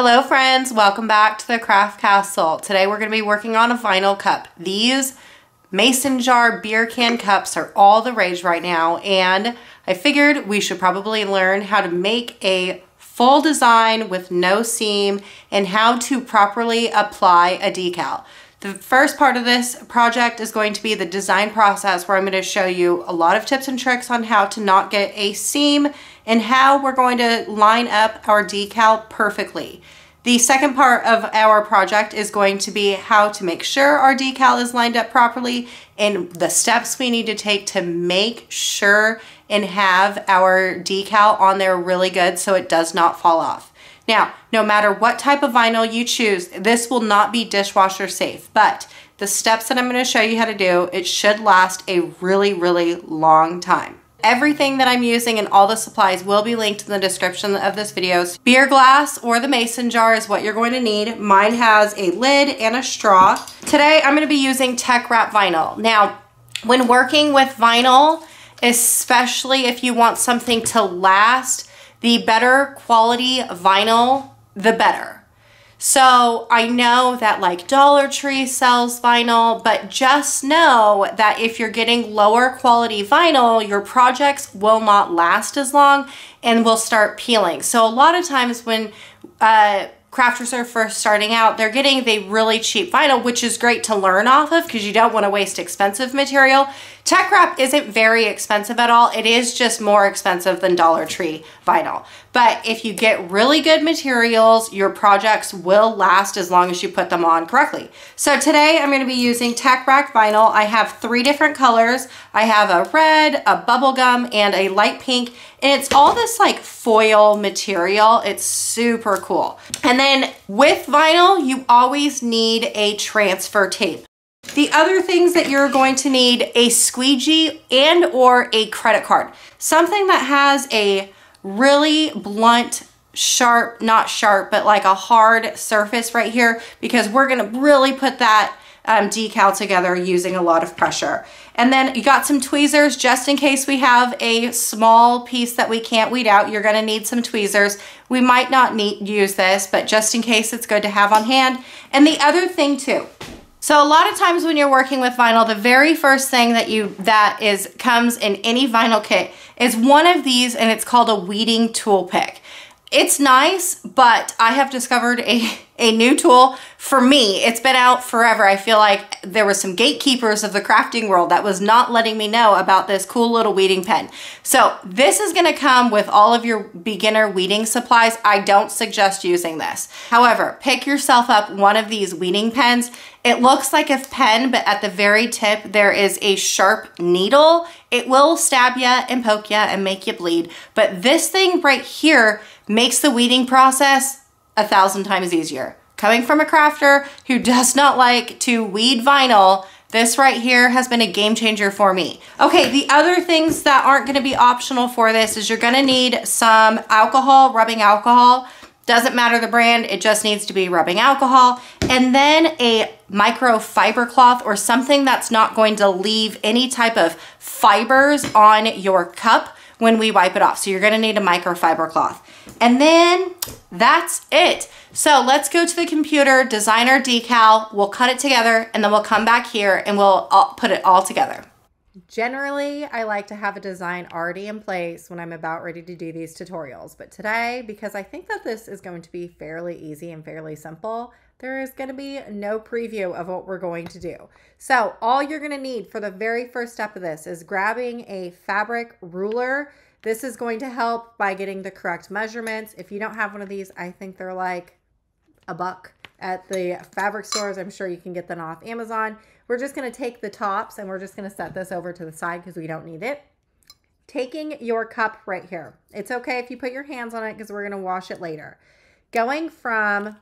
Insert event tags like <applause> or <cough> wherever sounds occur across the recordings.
Hello friends, welcome back to the Craft Castle. Today we're going to be working on a vinyl cup. These mason jar beer can cups are all the rage right now and I figured we should probably learn how to make a full design with no seam and how to properly apply a decal. The first part of this project is going to be the design process where I'm going to show you a lot of tips and tricks on how to not get a seam and how we're going to line up our decal perfectly. The second part of our project is going to be how to make sure our decal is lined up properly and the steps we need to take to make sure and have our decal on there really good so it does not fall off. Now, no matter what type of vinyl you choose, this will not be dishwasher safe, but the steps that I'm gonna show you how to do, it should last a really, really long time. Everything that I'm using and all the supplies will be linked in the description of this video. Beer glass or the mason jar is what you're going to need. Mine has a lid and a straw. Today I'm going to be using TeckWrap vinyl. Now, when working with vinyl, especially if you want something to last, the better quality vinyl, the better. So I know that like Dollar Tree sells vinyl, but just know that if you're getting lower quality vinyl, your projects will not last as long and will start peeling. So a lot of times when uh, crafters are first starting out, they're getting the really cheap vinyl, which is great to learn off of because you don't want to waste expensive material. TeckWrap isn't very expensive at all. It is just more expensive than Dollar Tree vinyl. But if you get really good materials, your projects will last as long as you put them on correctly. So today I'm going to be using TeckWrap vinyl. I have three different colors. I have a red, a bubblegum, and a light pink. It's all this like foil material. It's super cool. And then with vinyl, you always need a transfer tape. The other things that you're going to need a squeegee and or a credit card. Something that has a really blunt sharp, not sharp, but like a hard surface right here because we're gonna really put that um, decal together using a lot of pressure. And then you got some tweezers just in case we have a small piece that we can't weed out. You're gonna need some tweezers. We might not need use this, but just in case it's good to have on hand. And the other thing too, so a lot of times when you're working with vinyl, the very first thing that you that is comes in any vinyl kit is one of these and it's called a weeding tool pick. It's nice, but I have discovered a, <laughs> a new tool for me. It's been out forever. I feel like there were some gatekeepers of the crafting world that was not letting me know about this cool little weeding pen. So this is gonna come with all of your beginner weeding supplies. I don't suggest using this. However, pick yourself up one of these weeding pens. It looks like a pen, but at the very tip, there is a sharp needle. It will stab you and poke you and make you bleed. But this thing right here makes the weeding process a thousand times easier. Coming from a crafter who does not like to weed vinyl, this right here has been a game changer for me. Okay, the other things that aren't gonna be optional for this is you're gonna need some alcohol, rubbing alcohol. Doesn't matter the brand, it just needs to be rubbing alcohol. And then a microfiber cloth or something that's not going to leave any type of fibers on your cup when we wipe it off. So you're gonna need a microfiber cloth. And then that's it. So let's go to the computer, design our decal, we'll cut it together, and then we'll come back here and we'll put it all together. Generally, I like to have a design already in place when I'm about ready to do these tutorials. But today, because I think that this is going to be fairly easy and fairly simple, there is going to be no preview of what we're going to do. So all you're going to need for the very first step of this is grabbing a fabric ruler. This is going to help by getting the correct measurements. If you don't have one of these, I think they're like a buck at the fabric stores. I'm sure you can get them off Amazon. We're just going to take the tops and we're just going to set this over to the side because we don't need it. Taking your cup right here. It's okay if you put your hands on it because we're going to wash it later. Going from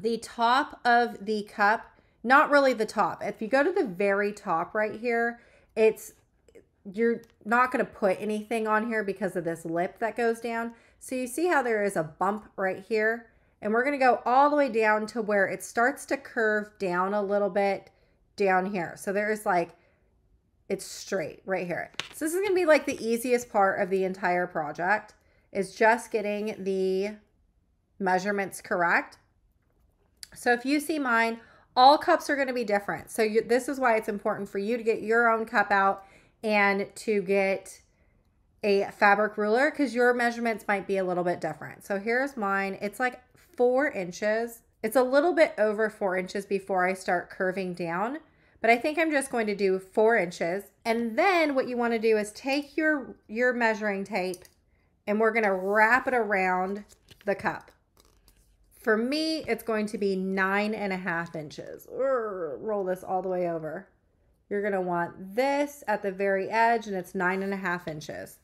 the top of the cup, not really the top. If you go to the very top right here, it's you're not going to put anything on here because of this lip that goes down. So you see how there is a bump right here? And we're going to go all the way down to where it starts to curve down a little bit down here. So there's like, it's straight right here. So this is going to be like the easiest part of the entire project is just getting the measurements correct. So if you see mine, all cups are going to be different. So you, this is why it's important for you to get your own cup out and to get a fabric ruler because your measurements might be a little bit different. So here's mine. It's like four inches. It's a little bit over four inches before I start curving down, but I think I'm just going to do four inches. And then what you want to do is take your, your measuring tape and we're going to wrap it around the cup. For me, it's going to be nine and a half inches. Urgh, roll this all the way over. You're gonna want this at the very edge and it's nine and a half inches.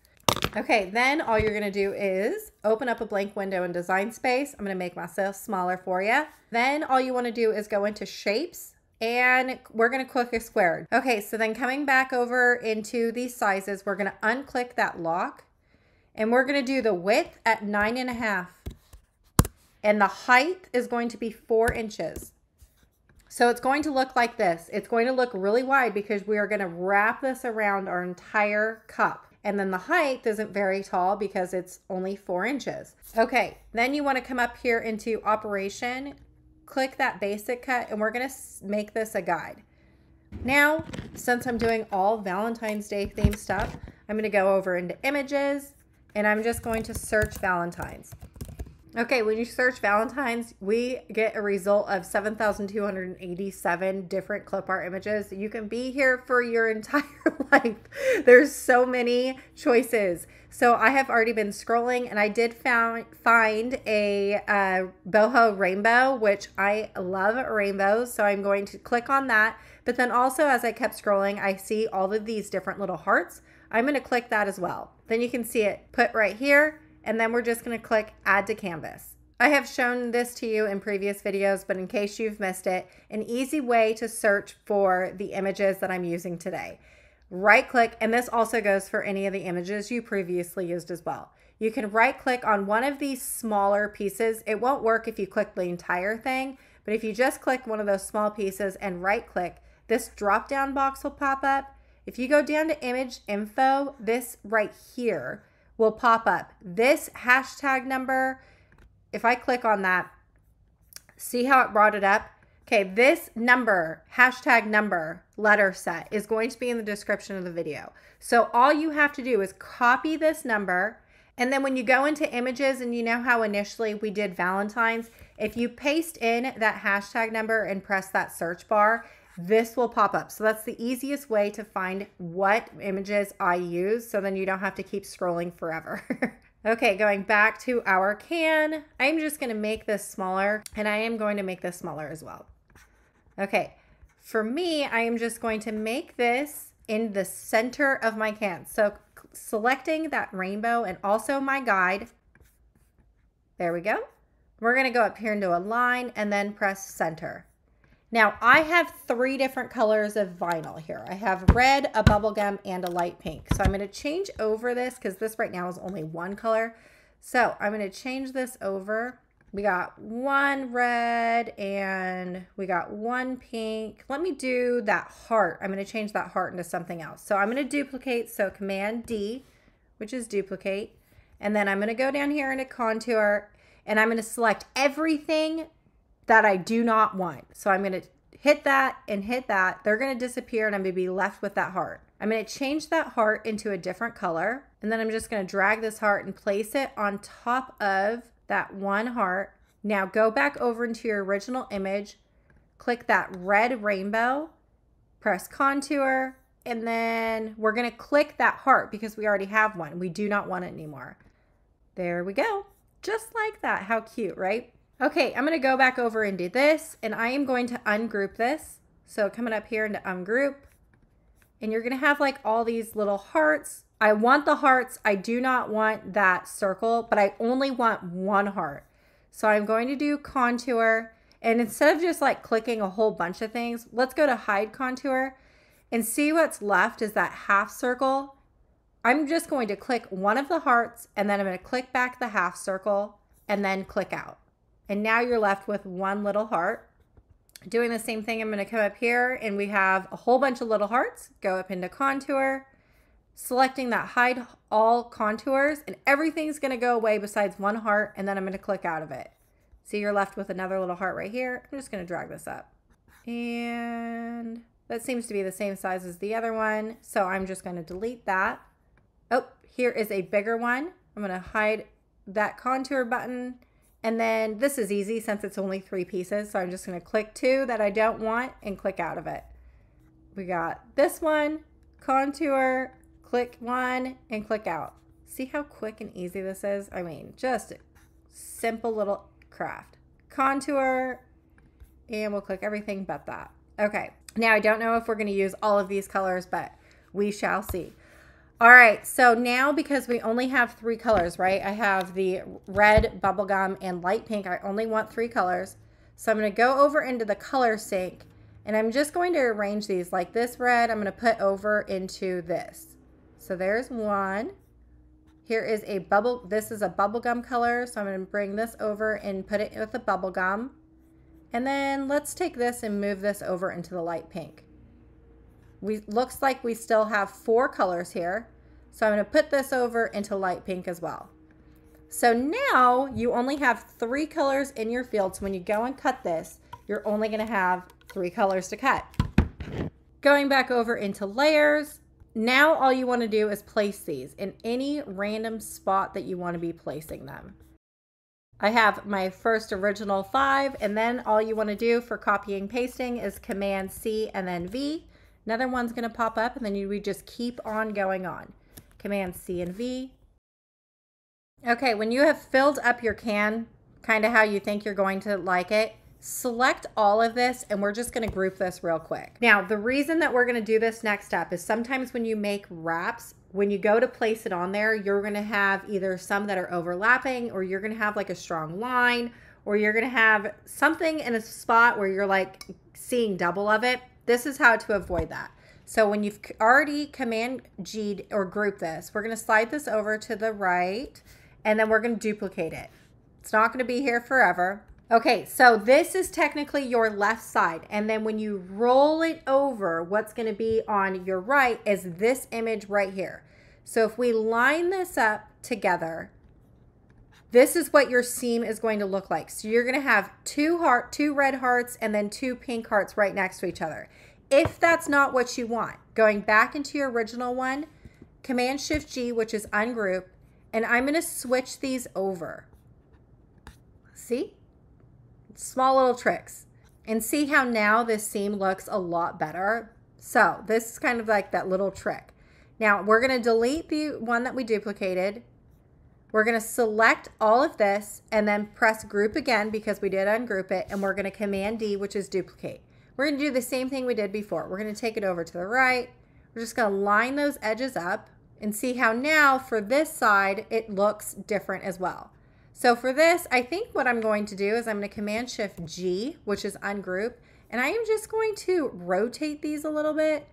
Okay, then all you're gonna do is open up a blank window in Design Space. I'm gonna make myself smaller for you. Then all you wanna do is go into Shapes and we're gonna click a square. Okay, so then coming back over into these sizes, we're gonna unclick that lock and we're gonna do the width at nine and a half and the height is going to be four inches. So it's going to look like this. It's going to look really wide because we are going to wrap this around our entire cup. And then the height isn't very tall because it's only four inches. Okay, then you want to come up here into operation, click that basic cut, and we're going to make this a guide. Now, since I'm doing all Valentine's Day themed stuff, I'm going to go over into images and I'm just going to search Valentine's. Okay, when you search Valentine's, we get a result of 7,287 different clip art images. You can be here for your <laughs> entire life. There's so many choices. So I have already been scrolling and I did found, find a uh, boho rainbow, which I love rainbows. So I'm going to click on that. But then also as I kept scrolling, I see all of these different little hearts. I'm going to click that as well. Then you can see it put right here and then we're just going to click add to canvas. I have shown this to you in previous videos, but in case you've missed it, an easy way to search for the images that I'm using today. Right click, and this also goes for any of the images you previously used as well. You can right click on one of these smaller pieces. It won't work if you click the entire thing, but if you just click one of those small pieces and right click, this drop down box will pop up. If you go down to image info, this right here will pop up. This hashtag number, if I click on that, see how it brought it up? Okay, this number, hashtag number, letter set is going to be in the description of the video. So all you have to do is copy this number and then when you go into images and you know how initially we did Valentine's, if you paste in that hashtag number and press that search bar, this will pop up. So that's the easiest way to find what images I use so then you don't have to keep scrolling forever. <laughs> okay, going back to our can, I'm just gonna make this smaller and I am going to make this smaller as well. Okay, for me, I am just going to make this in the center of my can. So selecting that rainbow and also my guide, there we go. We're gonna go up here into align and then press center. Now I have three different colors of vinyl here. I have red, a bubblegum, and a light pink. So I'm going to change over this because this right now is only one color. So I'm going to change this over. We got one red and we got one pink. Let me do that heart. I'm going to change that heart into something else. So I'm going to duplicate. So Command D, which is duplicate. And then I'm going to go down here into contour and I'm going to select everything that I do not want. So I'm going to hit that and hit that. They're going to disappear and I'm going to be left with that heart. I'm going to change that heart into a different color. And then I'm just going to drag this heart and place it on top of that one heart. Now go back over into your original image, click that red rainbow, press contour, and then we're going to click that heart because we already have one. We do not want it anymore. There we go. Just like that. How cute, right? Okay, I'm going to go back over and do this, and I am going to ungroup this. So coming up here into ungroup, and you're going to have like all these little hearts. I want the hearts. I do not want that circle, but I only want one heart. So I'm going to do contour, and instead of just like clicking a whole bunch of things, let's go to hide contour and see what's left is that half circle. I'm just going to click one of the hearts, and then I'm going to click back the half circle, and then click out. And now you're left with one little heart. Doing the same thing, I'm going to come up here and we have a whole bunch of little hearts. Go up into contour, selecting that hide all contours and everything's going to go away besides one heart and then I'm going to click out of it. See, you're left with another little heart right here. I'm just going to drag this up. And that seems to be the same size as the other one. So I'm just going to delete that. Oh, here is a bigger one. I'm going to hide that contour button. And then this is easy since it's only three pieces. So I'm just going to click two that I don't want and click out of it. We got this one, contour, click one, and click out. See how quick and easy this is? I mean, just a simple little craft. Contour, and we'll click everything but that. Okay, now I don't know if we're gonna use all of these colors, but we shall see. All right, so now because we only have three colors, right? I have the red, bubblegum, and light pink. I only want three colors. So I'm gonna go over into the color sync, and I'm just going to arrange these like this red, I'm gonna put over into this. So there's one. Here is a bubble, this is a bubblegum color. So I'm gonna bring this over and put it with the bubblegum. And then let's take this and move this over into the light pink. We looks like we still have four colors here. So I'm gonna put this over into light pink as well. So now you only have three colors in your field. So when you go and cut this, you're only gonna have three colors to cut. Going back over into layers, now all you wanna do is place these in any random spot that you wanna be placing them. I have my first original five, and then all you wanna do for copying pasting is Command C and then V. Another one's gonna pop up and then you would just keep on going on. Command C and V. Okay, when you have filled up your can, kind of how you think you're going to like it, select all of this and we're just going to group this real quick. Now, the reason that we're going to do this next step is sometimes when you make wraps, when you go to place it on there, you're going to have either some that are overlapping or you're going to have like a strong line or you're going to have something in a spot where you're like seeing double of it. This is how to avoid that. So when you've already Command G or group this, we're going to slide this over to the right and then we're going to duplicate it. It's not going to be here forever. Okay, so this is technically your left side. And then when you roll it over, what's going to be on your right is this image right here. So if we line this up together, this is what your seam is going to look like. So you're going to have two heart, two red hearts and then two pink hearts right next to each other. If that's not what you want, going back into your original one, Command Shift G, which is ungroup, and I'm going to switch these over. See? Small little tricks. And see how now this seam looks a lot better? So this is kind of like that little trick. Now we're going to delete the one that we duplicated. We're going to select all of this and then press group again because we did ungroup it. And we're going to Command D, which is duplicate. We're going to do the same thing we did before. We're going to take it over to the right. We're just going to line those edges up and see how now for this side, it looks different as well. So for this, I think what I'm going to do is I'm going to Command Shift G, which is ungroup, and I am just going to rotate these a little bit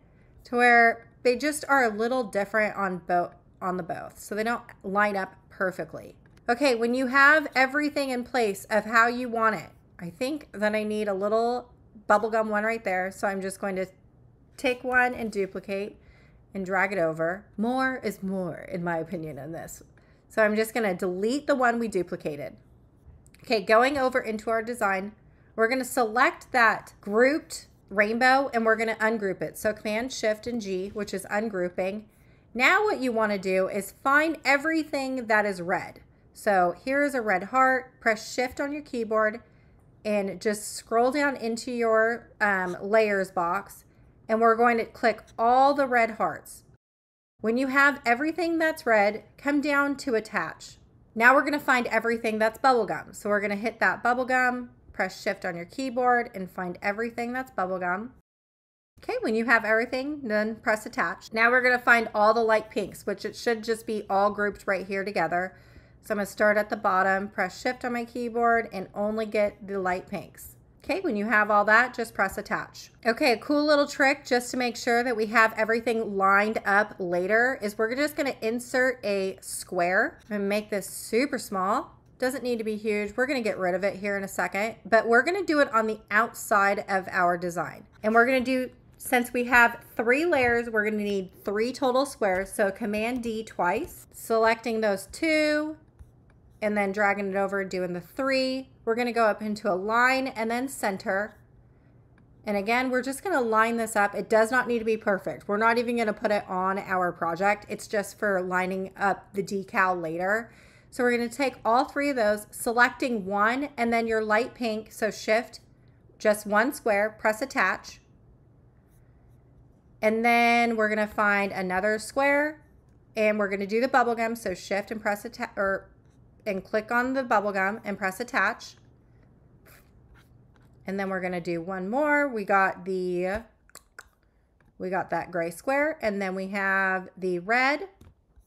to where they just are a little different on both on the both. So they don't line up perfectly. Okay, when you have everything in place of how you want it, I think that I need a little bubblegum one right there. So I'm just going to take one and duplicate and drag it over. More is more, in my opinion, in this. So I'm just going to delete the one we duplicated. Okay, going over into our design, we're going to select that grouped rainbow and we're going to ungroup it. So Command Shift and G, which is ungrouping. Now what you want to do is find everything that is red. So here is a red heart. Press Shift on your keyboard and just scroll down into your um, layers box and we're going to click all the red hearts. When you have everything that's red, come down to attach. Now we're going to find everything that's bubblegum. So we're going to hit that bubblegum, press shift on your keyboard and find everything that's bubblegum. Okay, when you have everything, then press attach. Now we're to find all the light pinks, which it should just be all grouped right here together. So I'm to start at the bottom, press shift on my keyboard, and only get the light pinks. Okay, when you have all that, just press attach. Okay, a cool little trick just to make sure that we have everything lined up later is we're just gonna insert a square and make this super small. Doesn't need to be huge. We're gonna get rid of it here in a second, but we're gonna do it on the outside of our design. And we're gonna do since we have three layers, we're gonna need three total squares. So Command D twice, selecting those two, and then dragging it over doing the three. we're gonna go up into align and then center. And again, we're just gonna line this up. It does not need to be perfect. We're not even gonna put it on our project. It's just for lining up the decal later. So we're gonna take all three of those, selecting one and then your light pink. So shift, just one square, press attach. And then we're gonna find another square and we're gonna do the bubble gum. So shift and press attach, or and click on the bubble gum and press attach. And then we're gonna do one more. We got the, we got that gray square and then we have the red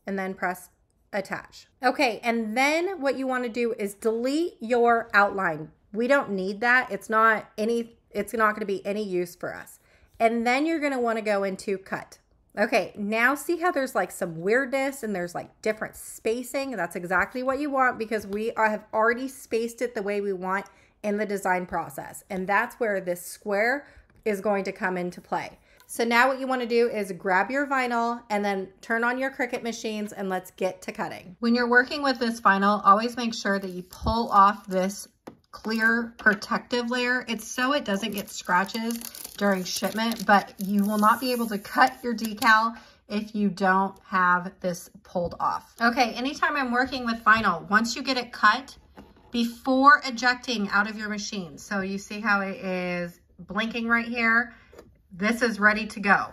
and then press attach. Okay, and then what you wanna do is delete your outline. We don't need that. It's not any, it's not gonna be any use for us. And then you're gonna wanna go into cut. Okay, now see how there's like some weirdness and there's like different spacing? That's exactly what you want because we have already spaced it the way we want in the design process. And that's where this square is going to come into play. So now what you wanna do is grab your vinyl and then turn on your Cricut machines and let's get to cutting. When you're working with this vinyl, always make sure that you pull off this clear protective layer. It's so it doesn't get scratches during shipment, but you will not be able to cut your decal if you don't have this pulled off. Okay, anytime I'm working with vinyl, once you get it cut, before ejecting out of your machine, so you see how it is blinking right here, this is ready to go.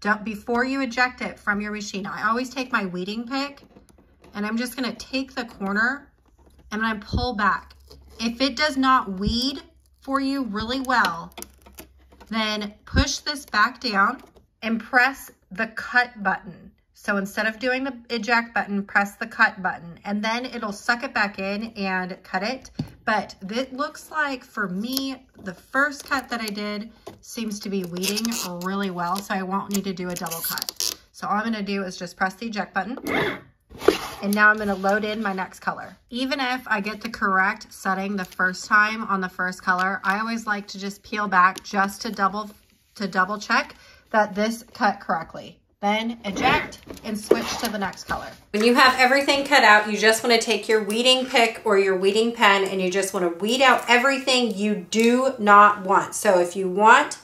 Don't, before you eject it from your machine, I always take my weeding pick and I'm just gonna take the corner and I pull back. If it does not weed for you really well, then push this back down and press the cut button. So instead of doing the eject button, press the cut button and then it'll suck it back in and cut it. But it looks like for me, the first cut that I did seems to be weeding really well. So I won't need to do a double cut. So all I'm gonna do is just press the eject button and now I'm gonna load in my next color. Even if I get the correct setting the first time on the first color, I always like to just peel back just to double, to double check that this cut correctly. Then eject and switch to the next color. When you have everything cut out, you just wanna take your weeding pick or your weeding pen and you just wanna weed out everything you do not want. So if you want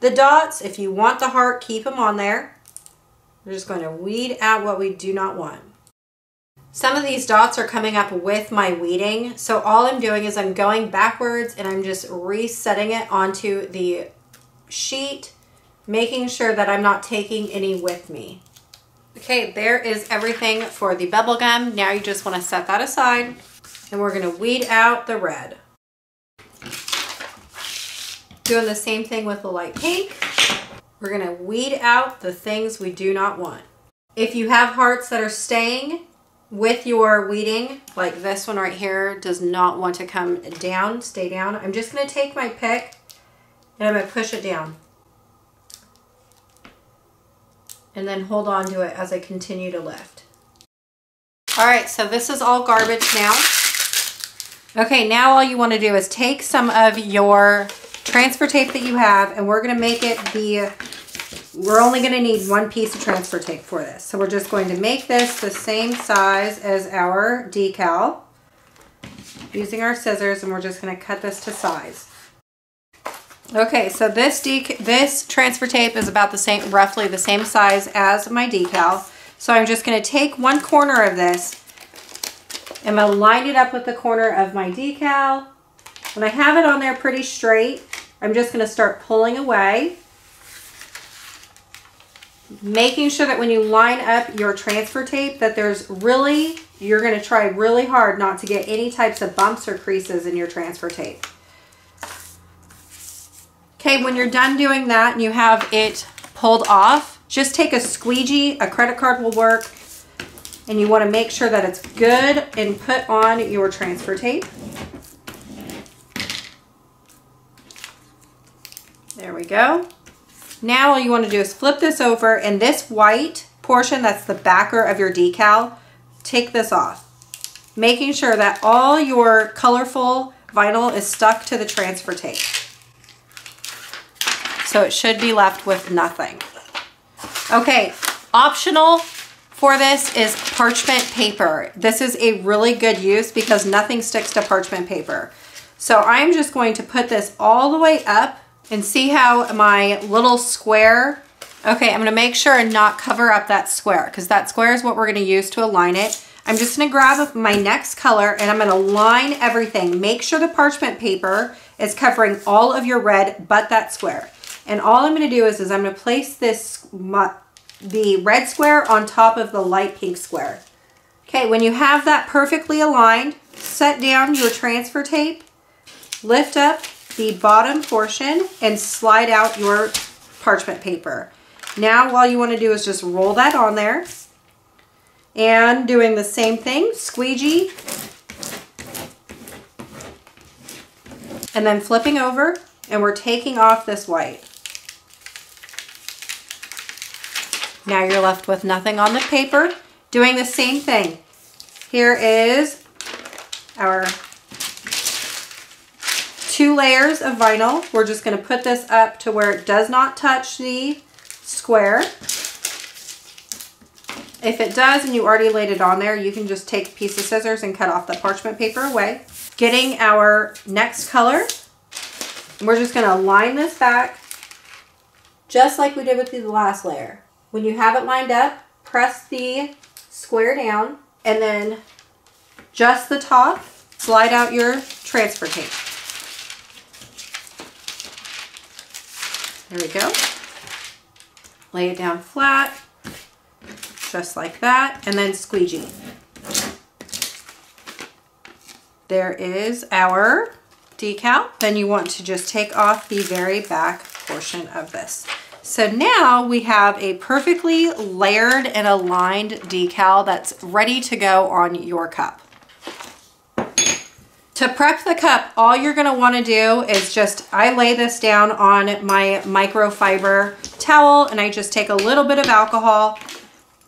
the dots, if you want the heart, keep them on there. We're just going to weed out what we do not want. Some of these dots are coming up with my weeding. So all I'm doing is I'm going backwards and I'm just resetting it onto the sheet, making sure that I'm not taking any with me. Okay, there is everything for the bubble gum. Now you just want to set that aside and we're going to weed out the red. Doing the same thing with the light pink. We're going to weed out the things we do not want. If you have hearts that are staying, with your weeding, like this one right here does not want to come down, stay down. I'm just going to take my pick and I'm going to push it down. And then hold on to it as I continue to lift. All right, so this is all garbage now. Okay, now all you want to do is take some of your transfer tape that you have and we're going to make it be we're only going to need one piece of transfer tape for this. So we're just going to make this the same size as our decal using our scissors and we're just going to cut this to size. Okay, so this this transfer tape is about the same, roughly the same size as my decal. So I'm just going to take one corner of this and I'm going to line it up with the corner of my decal. When I have it on there pretty straight, I'm just going to start pulling away making sure that when you line up your transfer tape that there's really, you're going to try really hard not to get any types of bumps or creases in your transfer tape. Okay, when you're done doing that and you have it pulled off, just take a squeegee, a credit card will work, and you want to make sure that it's good and put on your transfer tape. There we go. Now all you want to do is flip this over and this white portion that's the backer of your decal, take this off. Making sure that all your colorful vinyl is stuck to the transfer tape. So it should be left with nothing. Okay, optional for this is parchment paper. This is a really good use because nothing sticks to parchment paper. So I'm just going to put this all the way up and see how my little square, okay, I'm gonna make sure and not cover up that square because that square is what we're gonna use to align it. I'm just gonna grab my next color and I'm gonna line everything. Make sure the parchment paper is covering all of your red but that square. And all I'm gonna do is, is I'm gonna place this, the red square on top of the light pink square. Okay, when you have that perfectly aligned, set down your transfer tape, lift up the bottom portion and slide out your parchment paper. Now all you want to do is just roll that on there and doing the same thing, squeegee and then flipping over and we're taking off this white. Now you're left with nothing on the paper. Doing the same thing. Here is our two layers of vinyl. We're just going to put this up to where it does not touch the square. If it does and you already laid it on there, you can just take a piece of scissors and cut off the parchment paper away. Getting our next color, we're just going to line this back just like we did with the last layer. When you have it lined up, press the square down and then just the top, slide out your transfer tape. There we go. Lay it down flat, just like that, and then squeegee. There is our decal. Then you want to just take off the very back portion of this. So now we have a perfectly layered and aligned decal that's ready to go on your cup. To prep the cup, all you're gonna wanna do is just, I lay this down on my microfiber towel and I just take a little bit of alcohol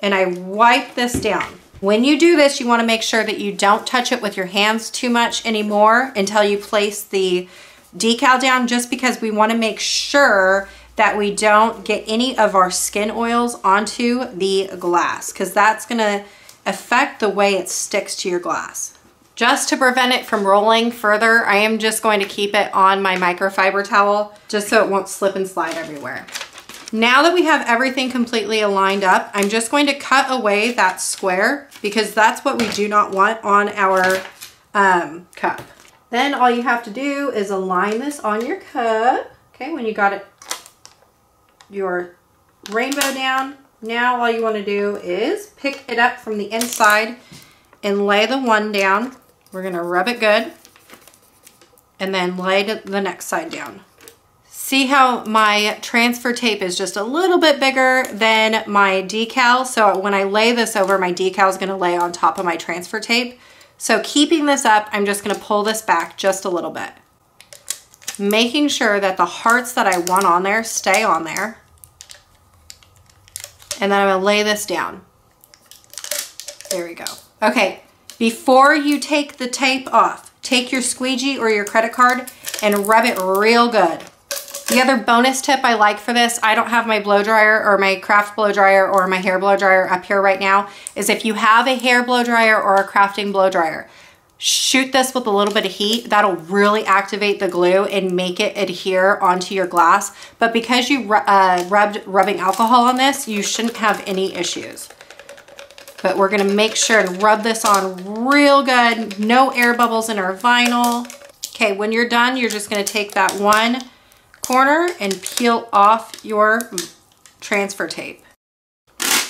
and I wipe this down. When you do this, you wanna make sure that you don't touch it with your hands too much anymore until you place the decal down just because we wanna make sure that we don't get any of our skin oils onto the glass because that's gonna affect the way it sticks to your glass. Just to prevent it from rolling further, I am just going to keep it on my microfiber towel just so it won't slip and slide everywhere. Now that we have everything completely aligned up, I'm just going to cut away that square because that's what we do not want on our um, cup. Then all you have to do is align this on your cup. Okay, when you got it, your rainbow down, now all you want to do is pick it up from the inside and lay the one down we're gonna rub it good and then lay the next side down. See how my transfer tape is just a little bit bigger than my decal. So when I lay this over, my decal is gonna lay on top of my transfer tape. So keeping this up, I'm just gonna pull this back just a little bit. Making sure that the hearts that I want on there stay on there. And then I'm gonna lay this down. There we go. Okay, before you take the tape off, take your squeegee or your credit card and rub it real good. The other bonus tip I like for this, I don't have my blow dryer or my craft blow dryer or my hair blow dryer up here right now, is if you have a hair blow dryer or a crafting blow dryer, shoot this with a little bit of heat. That'll really activate the glue and make it adhere onto your glass. But because you uh, rubbed rubbing alcohol on this, you shouldn't have any issues. But we're gonna make sure and rub this on real good. No air bubbles in our vinyl. Okay, when you're done, you're just gonna take that one corner and peel off your transfer tape.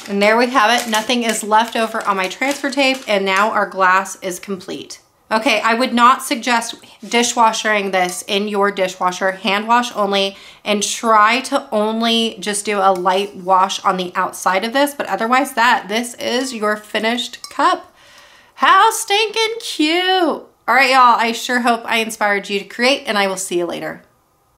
And there we have it. Nothing is left over on my transfer tape and now our glass is complete. Okay, I would not suggest dishwashering this in your dishwasher, hand wash only, and try to only just do a light wash on the outside of this, but otherwise that, this is your finished cup. How stinking cute. All right, y'all, I sure hope I inspired you to create, and I will see you later.